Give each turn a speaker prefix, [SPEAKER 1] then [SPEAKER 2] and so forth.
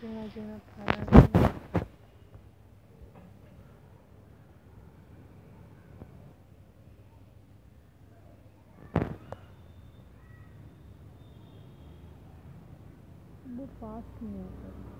[SPEAKER 1] जीना जीना था वो पास नहीं होता।